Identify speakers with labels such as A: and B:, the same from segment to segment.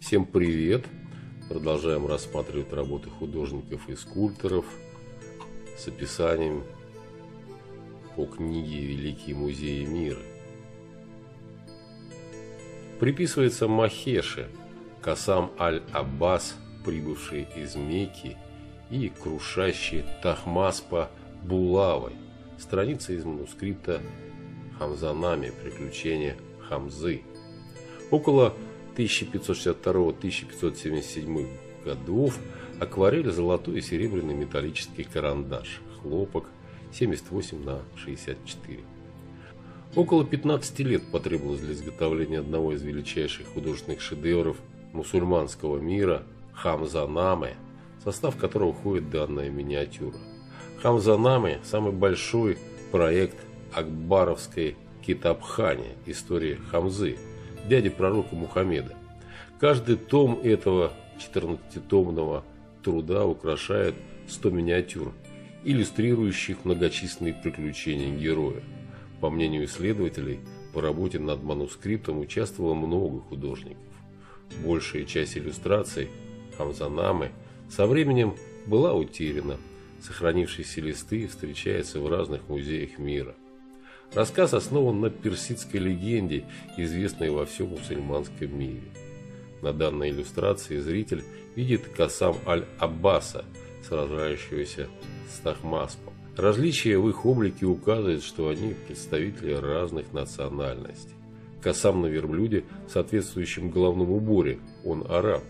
A: Всем привет! Продолжаем рассматривать работы художников и скульпторов с описанием по книге «Великие музеи мира». Приписывается Махеше, Касам Аль-Аббас, прибывший из Мекки, и крушащий Тахмаспа Булавой. Страница из манускрипта Хамзанами «Приключения Хамзы». Около 1562-1577 годов акварель золотой и серебряный металлический карандаш, хлопок 78 на 64. Около 15 лет потребовалось для изготовления одного из величайших художественных шедевров мусульманского мира Хамзанаме, состав которого входит данная миниатюра. Хамзанаме – самый большой проект Акбаровской Китабхани истории Хамзы – дяди пророка Мухаммеда. Каждый том этого 14-томного труда украшает 100 миниатюр, иллюстрирующих многочисленные приключения героя. По мнению исследователей, по работе над манускриптом участвовало много художников. Большая часть иллюстраций Хамзанамы со временем была утеряна. Сохранившиеся листы встречаются в разных музеях мира – Рассказ основан на персидской легенде, известной во всем мусульманском мире. На данной иллюстрации зритель видит Касам Аль-Аббаса, сражающегося с Тахмаспом. Различия в их облике указывают, что они представители разных национальностей. Касам на верблюде в соответствующем головном уборе, он араб.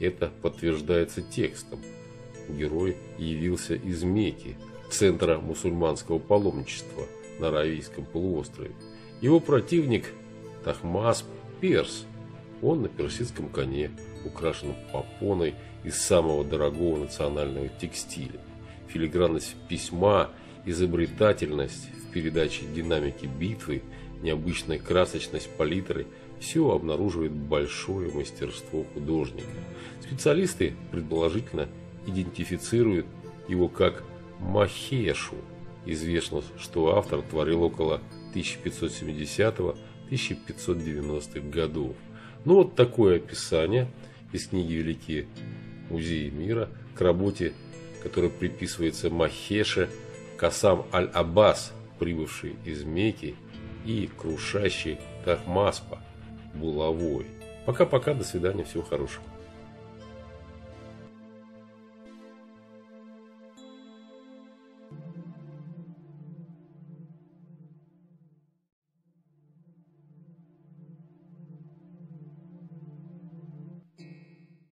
A: Это подтверждается текстом. Герой явился из Мекки, центра мусульманского паломничества – на Аравийском полуострове. Его противник Тахмас Перс. Он на персидском коне, украшенном попоной из самого дорогого национального текстиля. Филигранность письма, изобретательность в передаче динамики битвы, необычная красочность палитры – все обнаруживает большое мастерство художника. Специалисты предположительно идентифицируют его как Махешу – Известно, что автор творил около 1570-1590-х годов. Ну вот такое описание из книги «Великие музеи мира» к работе, которая приписывается Махеше Касам Аль-Аббас, прибывший из Мекки, и крушащий Тахмаспа булавой. Пока-пока, до свидания, всего хорошего.